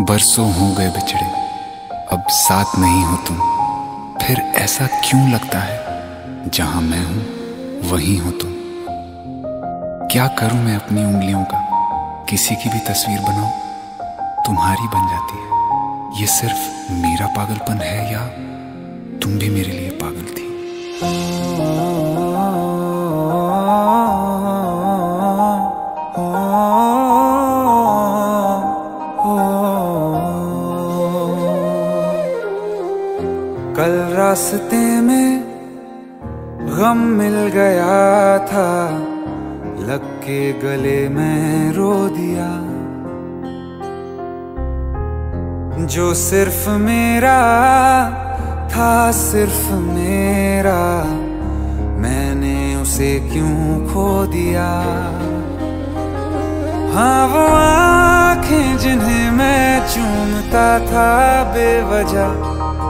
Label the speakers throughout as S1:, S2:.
S1: बरसों हो गए बिछड़े अब साथ नहीं हो तुम फिर ऐसा क्यों लगता है जहाँ मैं हूँ वहीं हो तुम क्या करूँ मैं अपनी उंगलियों का किसी की भी तस्वीर बनाऊँ तुम्हारी बन जाती है ये सिर्फ़ मेरा पागलपन है या तुम भी मेरे लिए पागल थी
S2: कल रास्ते में गम मिल गया था, लग के गले में रो दिया। जो सिर्फ़ मेरा था, सिर्फ़ मेरा, मैंने उसे क्यों खो दिया? हाँ वो आँखें जिन्हें मैं चूमता था, बेवजह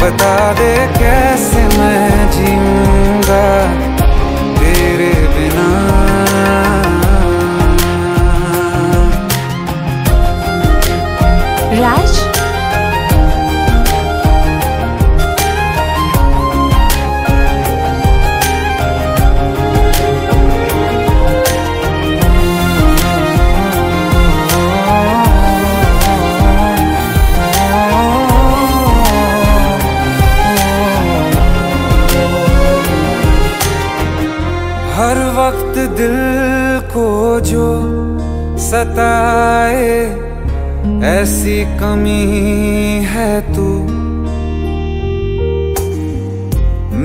S2: बता दे कैसे मैं जीऊँगा तेरे बिना।
S3: राज?
S2: हर वक्त दिल को जो सताए, ऐसी कमी है तू।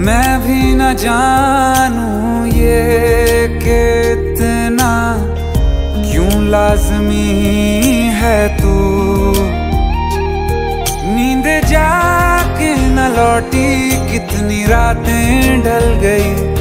S2: मैं भी न जानू ये कितना, क्यों लाजमी है तू। नींद जाके न लौटी, कितनी रातें ढल गई।